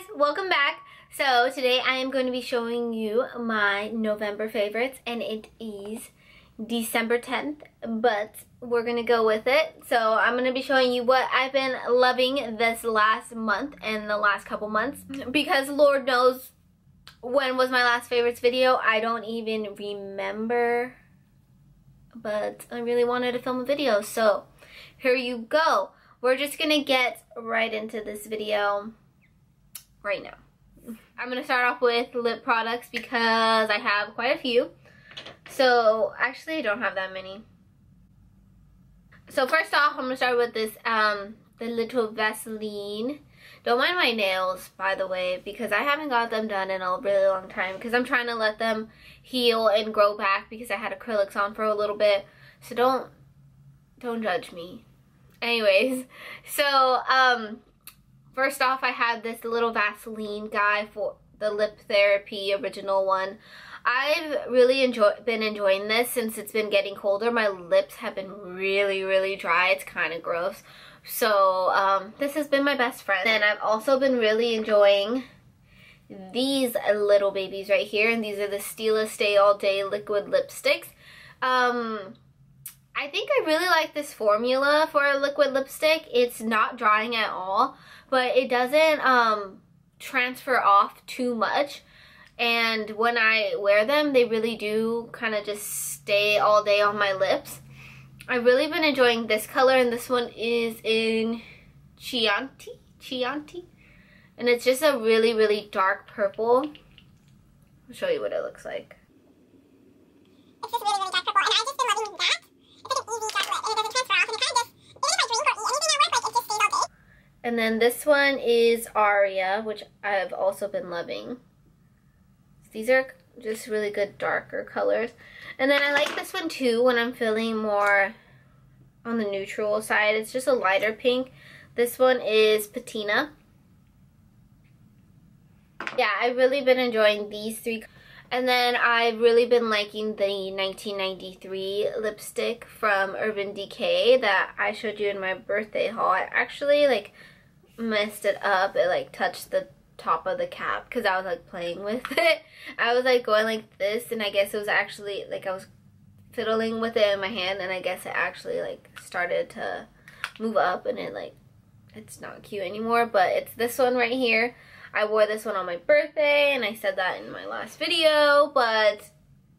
guys, welcome back. So today I am going to be showing you my November favorites and it is December 10th, but we're going to go with it. So I'm going to be showing you what I've been loving this last month and the last couple months because Lord knows when was my last favorites video. I don't even remember, but I really wanted to film a video. So here you go. We're just going to get right into this video right now. I'm going to start off with lip products because I have quite a few. So, actually I don't have that many. So first off, I'm going to start with this, um, the little Vaseline. Don't mind my nails, by the way, because I haven't got them done in a really long time because I'm trying to let them heal and grow back because I had acrylics on for a little bit. So don't, don't judge me. Anyways, so, um, First off, I had this little Vaseline guy for the Lip Therapy original one. I've really enjoy been enjoying this since it's been getting colder. My lips have been really, really dry. It's kind of gross. So, um, this has been my best friend. And I've also been really enjoying these little babies right here. And these are the Stila Stay All Day Liquid Lipsticks. Um, I think I really like this formula for a liquid lipstick. It's not drying at all but it doesn't um, transfer off too much. And when I wear them, they really do kind of just stay all day on my lips. I've really been enjoying this color, and this one is in Chianti. Chianti? And it's just a really, really dark purple. I'll show you what it looks like. It's just really, really dark purple, and I've just been loving that. And then this one is Aria, which I've also been loving. These are just really good darker colors. And then I like this one too when I'm feeling more on the neutral side. It's just a lighter pink. This one is Patina. Yeah, I've really been enjoying these three. And then I've really been liking the 1993 lipstick from Urban Decay that I showed you in my birthday haul. I actually like messed it up. It like touched the top of the cap because I was like playing with it. I was like going like this and I guess it was actually like I was fiddling with it in my hand and I guess it actually like started to move up and it like it's not cute anymore but it's this one right here. I wore this one on my birthday and I said that in my last video but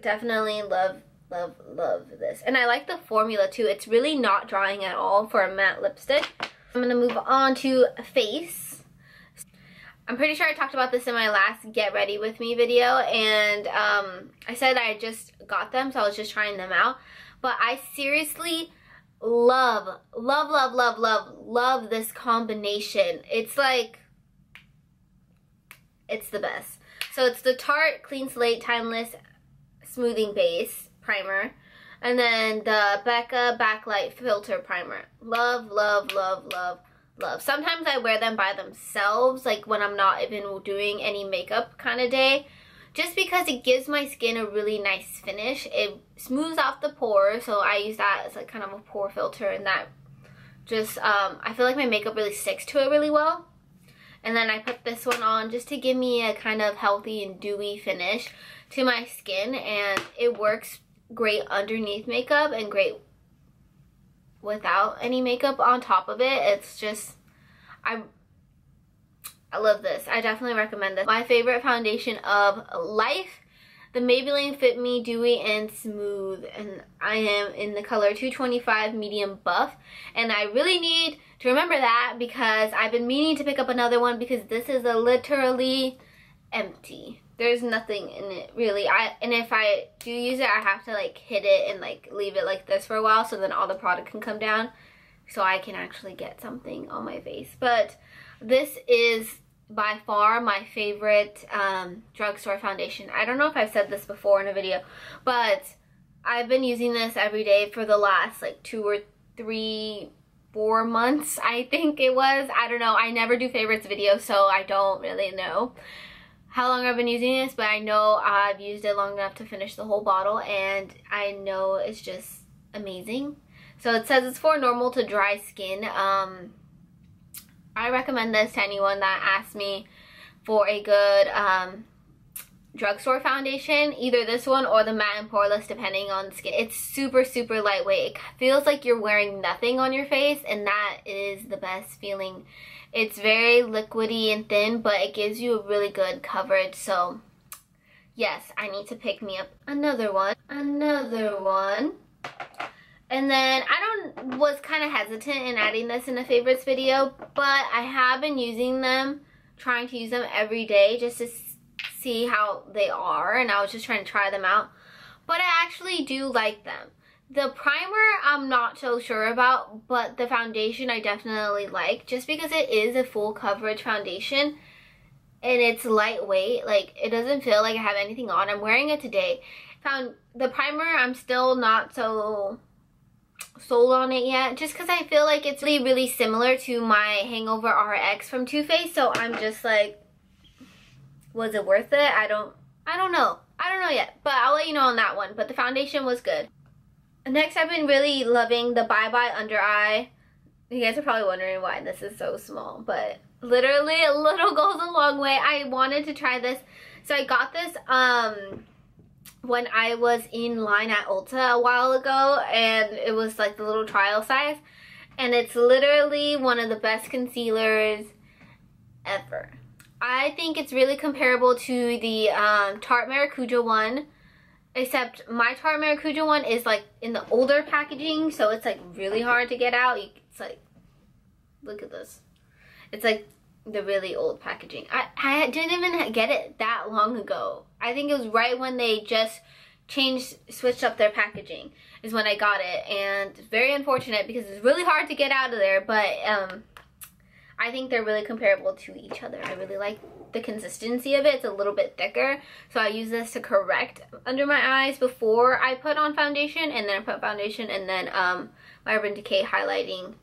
definitely love love love this and I like the formula too. It's really not drying at all for a matte lipstick. I'm to move on to face. I'm pretty sure I talked about this in my last get ready with me video and um, I said I just got them so I was just trying them out. But I seriously love, love, love, love, love, love this combination. It's like, it's the best. So it's the Tarte Clean Slate Timeless Smoothing Base Primer. And then the Becca Backlight Filter Primer. Love, love, love, love, love. Sometimes I wear them by themselves, like when I'm not even doing any makeup kind of day. Just because it gives my skin a really nice finish. It smooths off the pores, so I use that as like kind of a pore filter and that just, um, I feel like my makeup really sticks to it really well. And then I put this one on just to give me a kind of healthy and dewy finish to my skin and it works great underneath makeup and great without any makeup on top of it. It's just, I, I love this. I definitely recommend this. My favorite foundation of life, the Maybelline Fit Me Dewy and Smooth. And I am in the color 225 Medium Buff. And I really need to remember that because I've been meaning to pick up another one because this is a literally empty there's nothing in it really. I and if i do use it i have to like hit it and like leave it like this for a while so then all the product can come down so i can actually get something on my face. But this is by far my favorite um, drugstore foundation. I don't know if i've said this before in a video but i've been using this every day for the last like two or three four months i think it was. I don't know. I never do favorites videos so i don't really know how long I've been using this, but I know I've used it long enough to finish the whole bottle and I know it's just amazing. So it says it's for normal to dry skin. Um, I recommend this to anyone that asks me for a good um, drugstore foundation. Either this one or the matte and poreless depending on skin. It's super, super lightweight. It feels like you're wearing nothing on your face and that is the best feeling. It's very liquidy and thin, but it gives you a really good coverage. So yes, I need to pick me up another one. Another one. And then I don't was kind of hesitant in adding this in a favorites video, but I have been using them, trying to use them every day just to see how they are. And I was just trying to try them out. But I actually do like them. The primer I'm not so sure about, but the foundation I definitely like just because it is a full coverage foundation and it's lightweight. Like it doesn't feel like I have anything on. I'm wearing it today. Found the primer I'm still not so sold on it yet just because I feel like it's really really similar to my Hangover RX from Too Faced so I'm just like was it worth it? I don't I don't know. I don't know yet but I'll let you know on that one but the foundation was good. Next I've been really loving the Bye Bye Under Eye. You guys are probably wondering why this is so small but literally a little goes a long way. I wanted to try this so I got this um when I was in line at Ulta a while ago and it was like the little trial size and it's literally one of the best concealers ever. I think it's really comparable to the um, Tarte Maracuja one except my Tarte Maracuja one is like in the older packaging so it's like really hard to get out. It's like, look at this. It's like the really old packaging. I, I didn't even get it that long ago. I think it was right when they just changed, switched up their packaging is when I got it. And it's very unfortunate because it's really hard to get out of there. But um, I think they're really comparable to each other. I really like the consistency of it. It's a little bit thicker. So I use this to correct under my eyes before I put on foundation. And then I put foundation and then um, my Urban Decay highlighting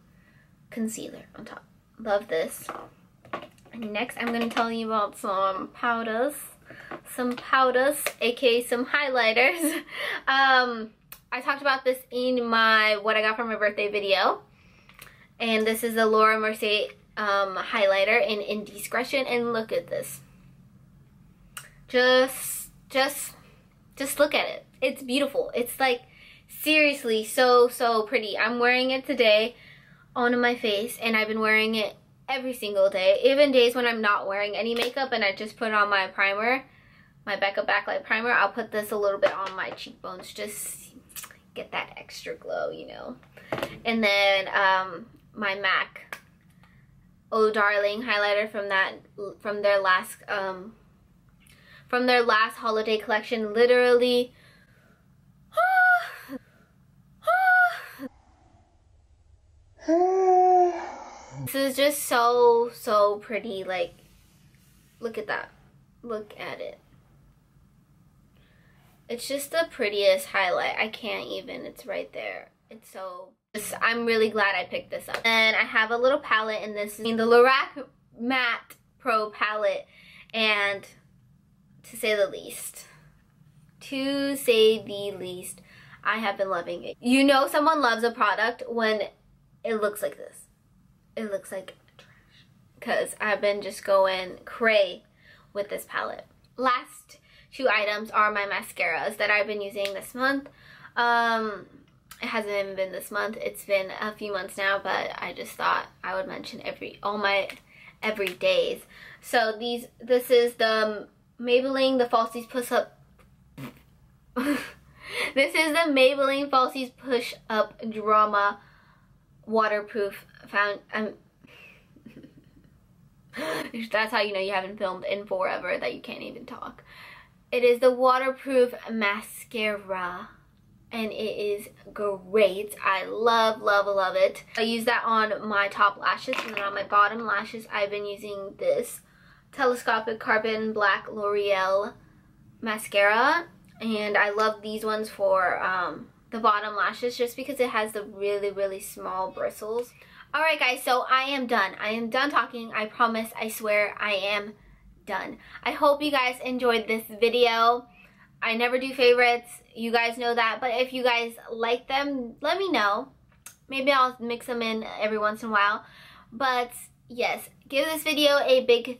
concealer on top. Love this. Next, I'm going to tell you about some powders. Some powders, aka some highlighters. um, I talked about this in my what I got for my birthday video. And this is the Laura Mercier um, highlighter in Indiscretion. And look at this. Just, just, just look at it. It's beautiful. It's like, seriously, so, so pretty. I'm wearing it today onto my face. And I've been wearing it every single day. Even days when I'm not wearing any makeup and I just put on my primer, my Becca Backlight Primer, I'll put this a little bit on my cheekbones. Just get that extra glow, you know. And then um, my MAC Oh Darling highlighter from that, from their last, um, from their last holiday collection. Literally, This is just so, so pretty. Like, look at that. Look at it. It's just the prettiest highlight. I can't even. It's right there. It's so... I'm really glad I picked this up. And I have a little palette in this. In the Lorac Matte Pro palette. And to say the least, to say the least, I have been loving it. You know someone loves a product when it looks like this it looks like trash because I've been just going cray with this palette. Last two items are my mascaras that I've been using this month. Um, it hasn't even been this month. It's been a few months now, but I just thought I would mention every all my every days. So these this is the Maybelline the Falsies Push Up This is the Maybelline Falsies Push Up Drama waterproof found um that's how you know you haven't filmed in forever that you can't even talk it is the waterproof mascara and it is great i love love love it i use that on my top lashes and then on my bottom lashes i've been using this telescopic carbon black l'oreal mascara and i love these ones for um the bottom lashes just because it has the really, really small bristles. Alright guys, so I am done. I am done talking. I promise, I swear, I am done. I hope you guys enjoyed this video. I never do favorites. You guys know that. But if you guys like them, let me know. Maybe I'll mix them in every once in a while. But yes, give this video a big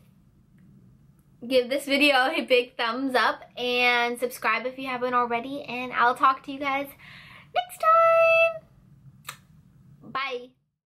give this video a big thumbs up and subscribe if you haven't already and I'll talk to you guys next time. Bye.